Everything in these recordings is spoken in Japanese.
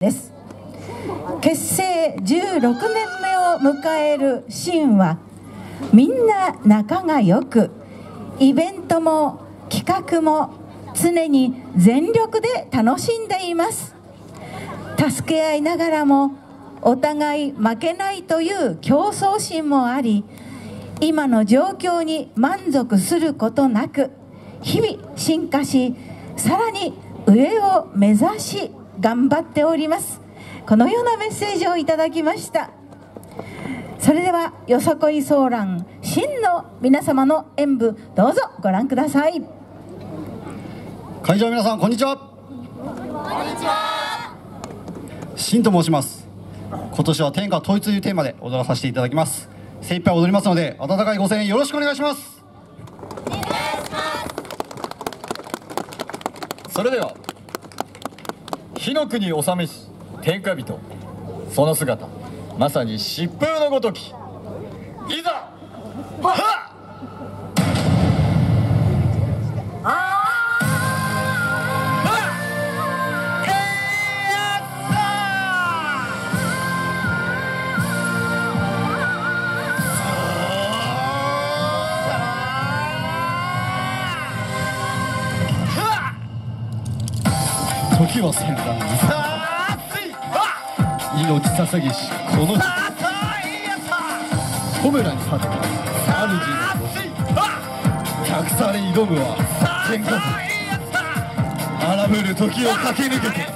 です。結成16年目を迎えるシーンはみんな仲が良くイベントも企画も常に全力で楽しんでいます。助け合いながらもお互い負けないという競争心もあり今の状況に満足することなく日々進化しさらに上を目指し頑張っております。このようなメッセージをいただきました。それではよさこいソーラン真の皆様の演舞どうぞご覧ください。会場の皆さんこんにちは。こんにちは。真と申します。今年は天下統一というテーマで踊らさせていただきます。精一杯踊りますので温かいご声援よろしくお願いします。お願いします。それでは火の国治めし天下人。その姿まさに疾風のごとき。いざ時は戦乱命捧げしこの日コメラに勝てた主の百され挑むは天下荒ぶる時を駆け抜けて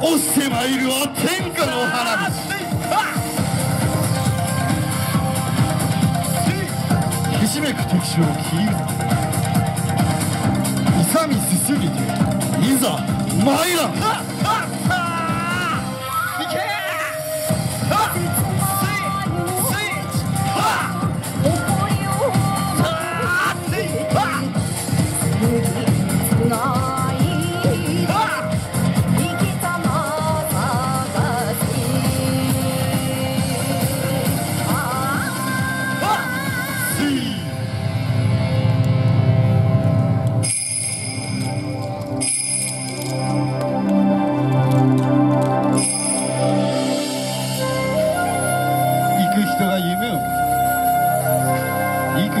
落ちてまいるは天下の花道ひしめく敵将を切り勇みすすぎていざ参ら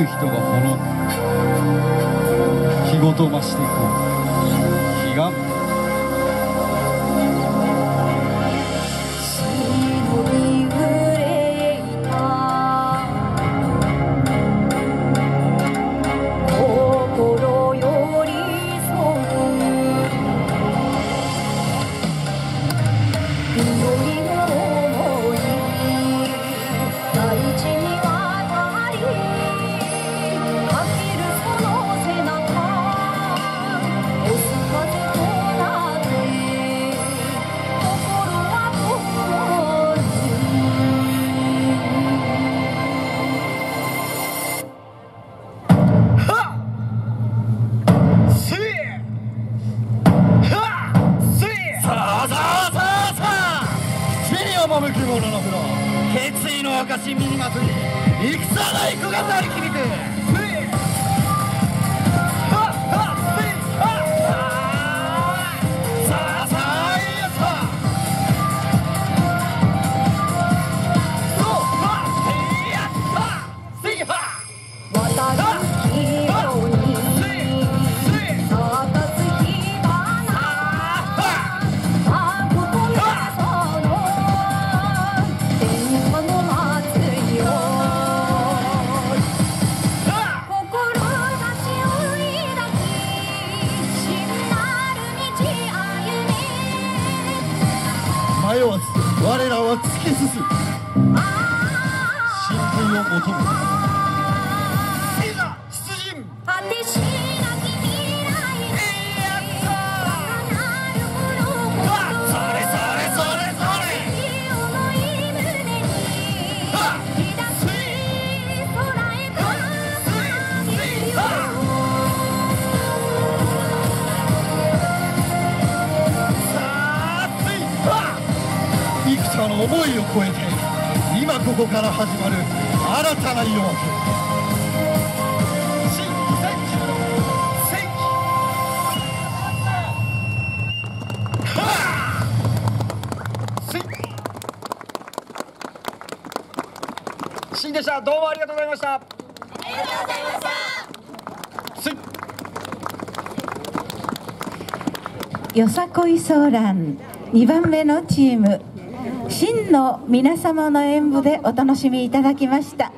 く人がほの日ごと増していく。日が赴く者の風呂決意の証身にまつり。戦ない子がなりきりて迷わず我らは突き進む。真剣を求め思いを超えて今ここから始まる新たな夜明けでしたどうもありがとうございましたありがとうございましたよさこいソーラン2番目のチーム真の皆様の演舞でお楽しみいただきました。